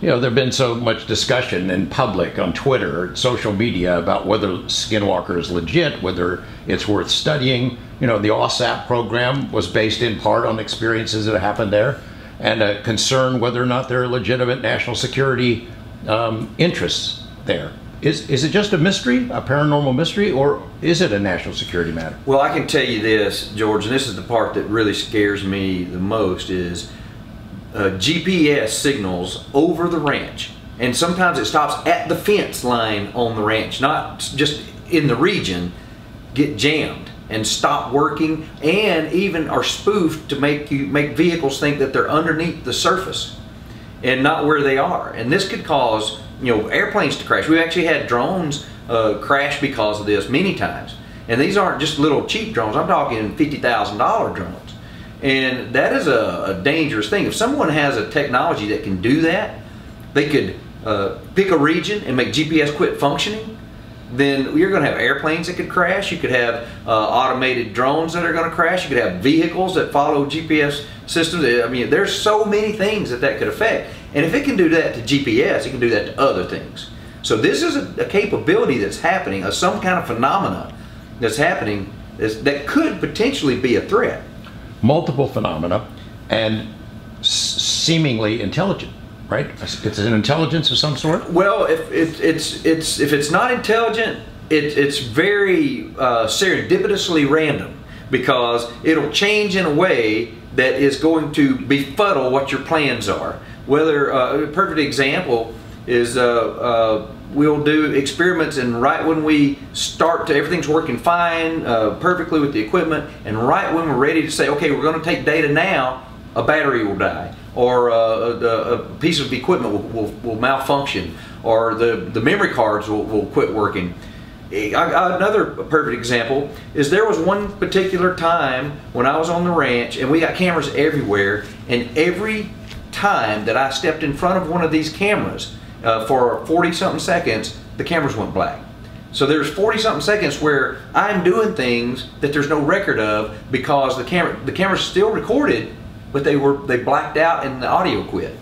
you know, there's been so much discussion in public, on Twitter, social media about whether Skinwalker is legit, whether it's worth studying. You know, the AAWSAP program was based in part on experiences that happened there, and a concern whether or not there are legitimate national security um, interests there. Is, is it just a mystery, a paranormal mystery, or is it a national security matter? Well, I can tell you this, George, and this is the part that really scares me the most is uh, GPS signals over the ranch. And sometimes it stops at the fence line on the ranch, not just in the region, get jammed and stop working and even are spoofed to make you make vehicles think that they're underneath the surface and not where they are. And this could cause you know airplanes to crash. We've actually had drones uh, crash because of this many times. And these aren't just little cheap drones. I'm talking fifty thousand dollar drones. And that is a, a, dangerous thing. If someone has a technology that can do that, they could uh, pick a region and make GPS quit functioning. Then you're going to have airplanes that could crash. You could have uh, automated drones that are going to crash. You could have vehicles that follow GPS systems. I mean, there's so many things that that could affect. And if it can do that to GPS, it can do that to other things. So this is a, a capability that's happening, a, some kind of phenomena that's happening that could potentially be a threat. Multiple phenomena and seemingly intelligent, right? It's an intelligence of some sort. Well, if it, it's it's if it's not intelligent, it, it's very uh, serendipitously random because it'll change in a way that is going to befuddle what your plans are. Whether uh, a perfect example is uh, uh, we'll do experiments and right when we start to everything's working fine uh, perfectly with the equipment and right when we're ready to say okay we're going to take data now a battery will die or uh, a, a, piece of equipment will, will, will, malfunction or the, the memory cards will, will quit working. Another perfect example is there was one particular time when I was on the ranch and we got cameras everywhere and every time that I stepped in front of one of these cameras uh, for 40 something seconds, the cameras went black. So there's 40 something seconds where I'm doing things that there's no record of because the camera the camera's still recorded, but they were they blacked out and the audio quit.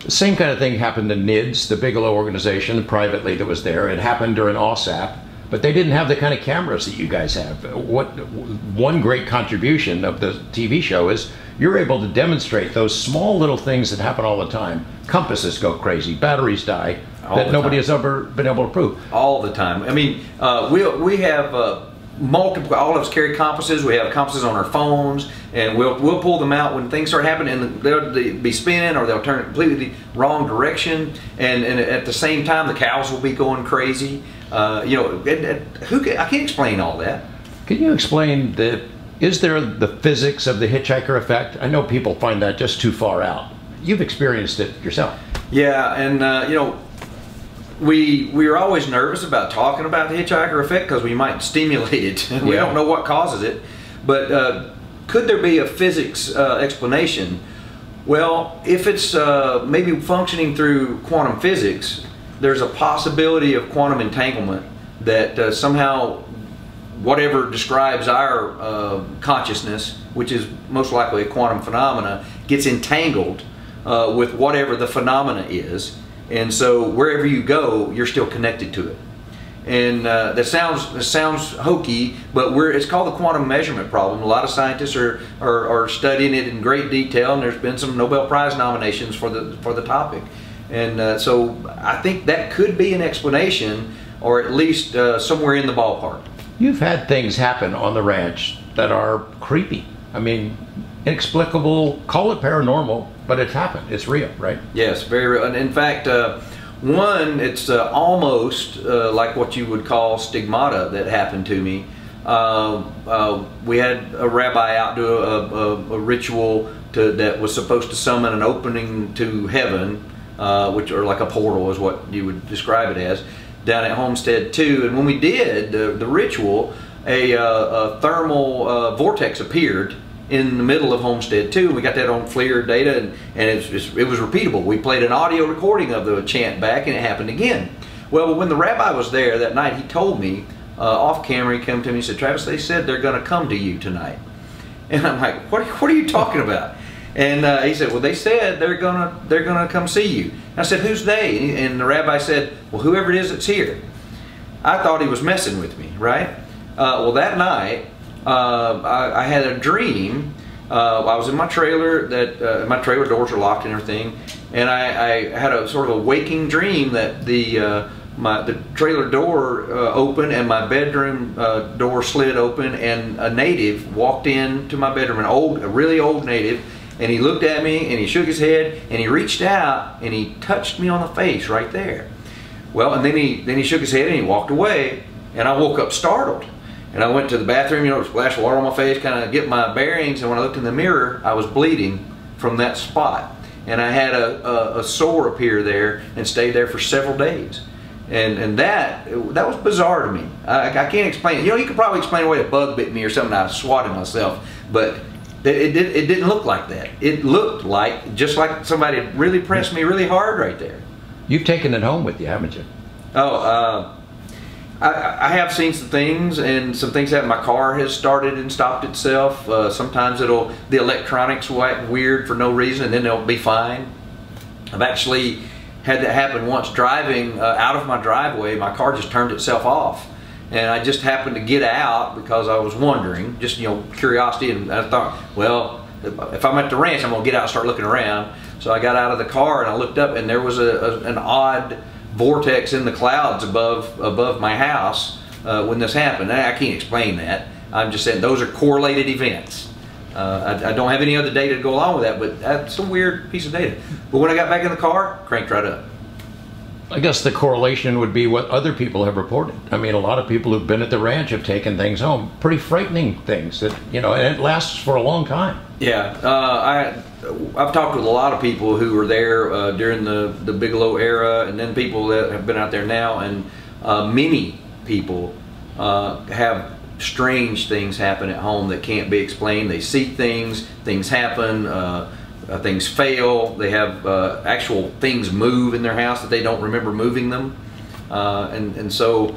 The same kind of thing happened to NIDS, the Bigelow organization privately that was there. It happened during AAWSAP, but they didn't have the kind of cameras that you guys have. What one great contribution of the TV show is you're able to demonstrate those small little things that happen all the time. Compasses go crazy, batteries die, all that nobody time. has ever been able to prove. All the time. I mean, uh, we, we have uh, multiple, all of us carry compasses. We have compasses on our phones, and we'll, we'll pull them out when things start happening, and they'll be spinning or they'll turn completely the wrong direction. And, and at the same time, the cows will be going crazy. Uh, you know, and, and who can, I can't explain all that. Can you explain the is there the physics of the hitchhiker effect? I know people find that just too far out. You've experienced it yourself. Yeah, and uh, you know, we we are always nervous about talking about the hitchhiker effect because we might stimulate it. we yeah. don't know what causes it, but uh, could there be a physics uh, explanation? Well, if it's uh, maybe functioning through quantum physics, there's a possibility of quantum entanglement that uh, somehow whatever describes our uh, consciousness, which is most likely a quantum phenomena, gets entangled uh, with whatever the phenomena is. And so wherever you go, you're still connected to it. And uh, that sounds that sounds hokey, but we're it's called the quantum measurement problem. A lot of scientists are, are, are studying it in great detail, and there's been some Nobel Prize nominations for the for the topic. And uh, so I think that could be an explanation, or at least uh, somewhere in the ballpark. You've had things happen on the ranch that are creepy. I mean, inexplicable, call it paranormal, but it's happened. It's real, right? Yes, very real. And in fact, uh, one, it's uh, almost uh, like what you would call stigmata that happened to me. Uh, uh, we had a rabbi out do a, a, a ritual to, that was supposed to summon an opening to heaven, uh, which or like a portal is what you would describe it as down at Homestead 2. And when we did the, the ritual, a, uh, a thermal uh, vortex appeared in the middle of Homestead 2. We got that on FLIR data, and, and it's, it's, it was repeatable. We played an audio recording of the chant back, and it happened again. Well, when the rabbi was there that night, he told me uh, off camera, he came to me and said, Travis, they said they're going to come to you tonight. And I'm like, what, what are you talking about? And uh, he said, well, they said they're gonna they're gonna come see you. I said, who's they? And, he, and the rabbi said, well, whoever it is that's here. I thought he was messing with me, right? Uh, well, that night, uh, I, I, had a dream. Uh, I was in my trailer, that uh, my trailer doors are locked and everything, and I, I, had a sort of a waking dream that the uh, my the trailer door uh, opened and my bedroom door slid open, and a native walked into my bedroom, an old, a really old native, and he looked at me and he shook his head and he reached out and he touched me on the face right there. Well, and then he then he shook his head and he walked away, and I woke up startled. And I went to the bathroom, you know, splashed water on my face, kind of get my bearings. And when I looked in the mirror, I was bleeding from that spot. And I had a, a, a sore appear there and stayed there for several days. And, and that that was bizarre to me. I, I can't explain it. You know, you could probably explain away a bug bit me or something. I swatted myself, but it, it, did, it didn't look like that. It looked like just like somebody really pressed me really hard right there. You've taken it home with you, haven't you? Oh, uh, I, I, have seen some things, and some things that my car has started and stopped itself. Uh, sometimes it'll the electronics will act weird for no reason, and then they'll be fine. I've actually had that happen once driving uh, out of my driveway. My car just turned itself off, and I just happened to get out because I was wondering, just you know, curiosity, and I thought, well, if I'm at the ranch, I'm gonna get out and start looking around. So I got out of the car and I looked up, and there was a, a an odd vortex in the clouds above above my house uh, when this happened. I can't explain that. I'm just saying those are correlated events. Uh, I, I, don't have any other data to go along with that, but that's a weird piece of data. But when I got back in the car, cranked right up. I guess the correlation would be what other people have reported. I mean, a lot of people who've been at the ranch have taken things home, pretty frightening things that you know, and it lasts for a long time. Yeah, uh, I I've talked with a lot of people who were there uh, during the, the Bigelow era, and then people that have been out there now, and uh, many people uh, have strange things happen at home that can't be explained. They see things, things happen, uh, uh, things fail. They have uh, actual things move in their house that they don't remember moving them, and and so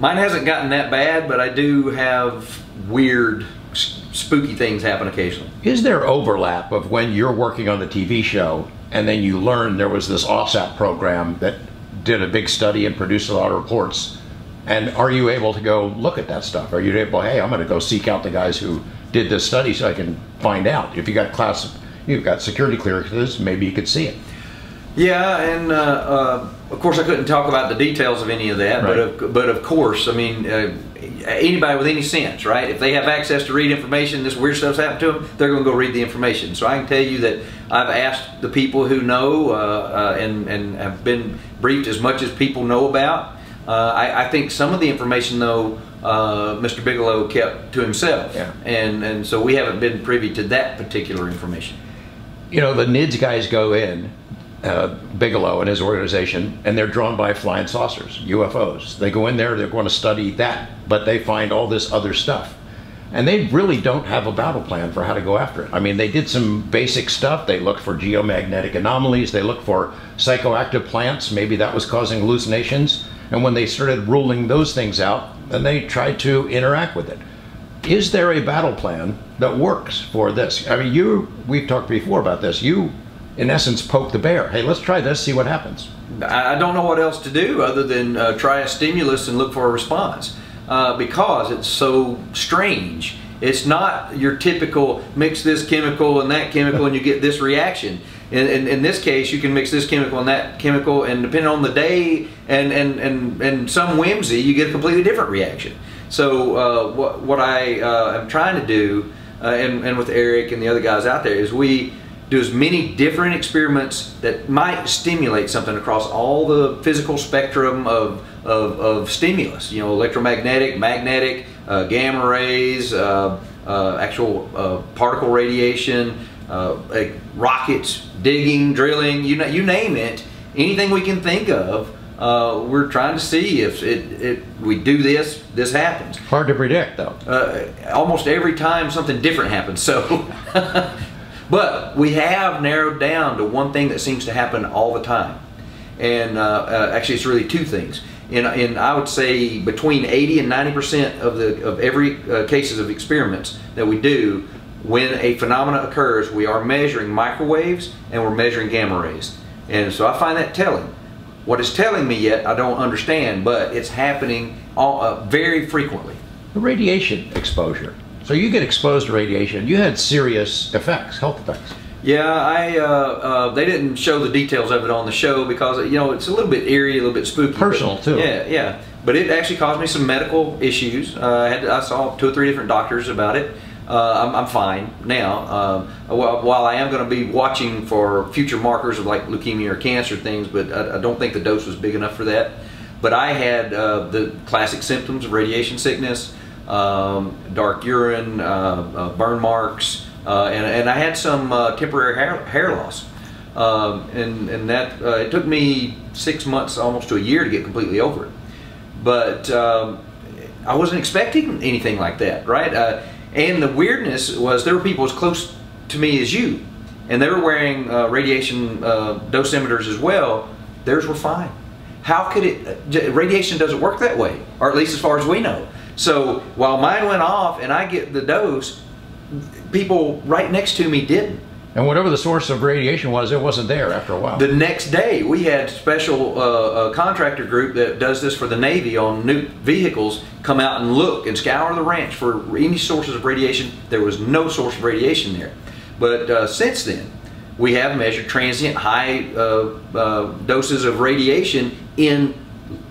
mine hasn't gotten that bad, but I do have weird spooky things happen occasionally. Is there overlap of when you're working on the TV show and then you learn there was this AAWSAP program that did a big study and produced a lot of reports? And are you able to go look at that stuff? Are you able, hey, I'm going to go seek out the guys who did this study so I can find out? If you got class, you've got security clearances, maybe you could see it. Yeah, and uh, uh, of course I couldn't talk about the details of any of that, right. but of, but of course, I mean, uh, anybody with any sense, right? If they have access to read information, this weird stuff's happened to them, they're going to go read the information. So I can tell you that I've asked the people who know uh, uh, and and have been briefed as much as people know about. Uh, I, I, think some of the information though. Mr. Bigelow kept to himself, yeah. and and so we haven't been privy to that particular information. You know, the NIDS guys go in uh, Bigelow and his organization, and they're drawn by flying saucers, UFOs. They go in there, they're going to study that, but they find all this other stuff. And they really don't have a battle plan for how to go after it. I mean, they did some basic stuff. They looked for geomagnetic anomalies, they looked for psychoactive plants, maybe that was causing hallucinations. And when they started ruling those things out, then they tried to interact with it. Is there a battle plan that works for this? I mean, you, we've talked before about this. You in essence, poke the bear. Hey, let's try this, see what happens. I don't know what else to do other than uh, try a stimulus and look for a response uh, because it's so strange. It's not your typical mix this chemical and that chemical and you get this reaction. In, in, in, this case, you can mix this chemical and that chemical, and depending on the day and, and, and, and some whimsy, you get a completely different reaction. So, uh, what, what I uh, am trying to do, uh, and, and with Eric and the other guys out there, is we do as many different experiments that might stimulate something across all the physical spectrum of, of, of stimulus, you know, electromagnetic, magnetic, uh, gamma rays, uh, uh, actual uh, particle radiation, uh, like rockets, digging, drilling, you, know, you name it, anything we can think of, uh, we're trying to see if it, it, we do this, this happens. Hard to predict, though. Uh, almost every time something different happens. So But we have narrowed down to one thing that seems to happen all the time. And uh, uh, actually, it's really two things. And, in I would say between 80 and 90 percent of the of every uh, cases of experiments that we do, when a phenomena occurs, we are measuring microwaves and we're measuring gamma rays. And so I find that telling. What it's telling me yet, I don't understand, but it's happening all, uh, very frequently. The radiation exposure. So you get exposed to radiation, you had serious effects, health effects. Yeah, I uh, uh, they didn't show the details of it on the show because you know it's a little bit eerie, a little bit spooky, personal but, too. Yeah, yeah, but it actually caused me some medical issues. Uh, I, had I saw two or three different doctors about it. Uh, I'm, I'm, fine now. Um, while I am going to be watching for future markers of like leukemia or cancer things, but I, I don't think the dose was big enough for that. But I had uh, the classic symptoms of radiation sickness, um, dark urine, uh, burn marks. Uh, and, and I had some uh, temporary hair, hair loss. Um, and, and that uh, it took me six months, almost to a year, to get completely over it. But um, I wasn't expecting anything like that, right? Uh, and the weirdness was there were people as close to me as you, and they were wearing uh, radiation uh, dosimeters as well. Theirs were fine. How could it? Radiation doesn't work that way, or at least as far as we know. So while mine went off and I get the dose, people right next to me didn't. And whatever the source of radiation was, it wasn't there after a while. The next day, we had special uh, contractor group that does this for the Navy on new vehicles come out and look and scour the ranch for any sources of radiation. There was no source of radiation there. But uh, since then, we have measured transient high uh, uh doses of radiation in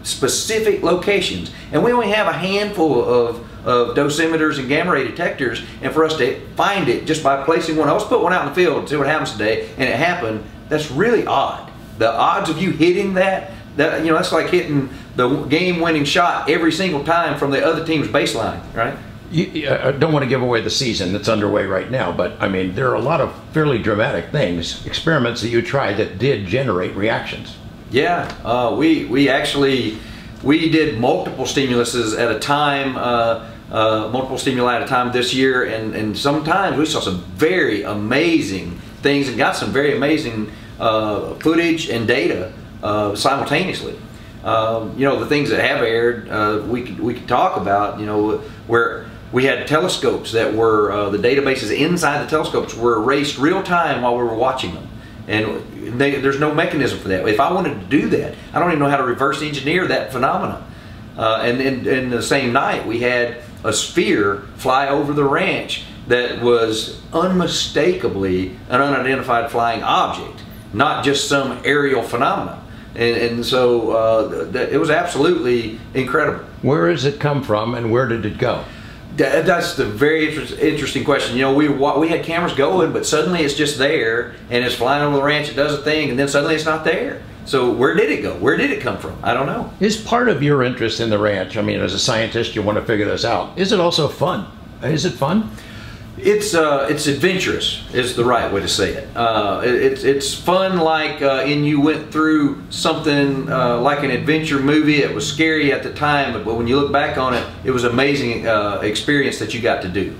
specific locations. And we only have a handful of of dosimeters and gamma ray detectors, and for us to find it just by placing one, I was put one out in the field and see what happens today, and it happened. That's really odd. The odds of you hitting that, that you know, that's like hitting the game-winning shot every single time from the other team's baseline, right? You, I don't want to give away the season that's underway right now, but I mean, there are a lot of fairly dramatic things, experiments that you tried that did generate reactions. Yeah, uh, we we actually we did multiple stimuluses at a time. Uh, uh, multiple stimuli at a time this year, and, and sometimes we saw some very amazing things and got some very amazing uh, footage and data uh, simultaneously. Um, you know, the things that have aired, uh, we, could, we could talk about, you know, where we had telescopes that were, uh, the databases inside the telescopes were erased real time while we were watching them. And they, there's no mechanism for that. If I wanted to do that, I don't even know how to reverse engineer that phenomenon. Uh, and in the same night, we had a sphere fly over the ranch that was unmistakably an unidentified flying object, not just some aerial phenomenon. And, and so uh, th- it was absolutely incredible. Where does it come from and where did it go? That's the very inter- interesting question. You know, we we had cameras going, but suddenly it's just there and it's flying over the ranch. It does a thing, and then suddenly it's not there. So where did it go? Where did it come from? I don't know. Is part of your interest in the ranch? I mean, as a scientist, you want to figure this out. Is it also fun? Is it fun? It's uh, it's adventurous is the right way to say it. Uh, it it's it's fun like uh, in you went through something uh, like an adventure movie. It was scary at the time, but when you look back on it, it was amazing uh, experience that you got to do.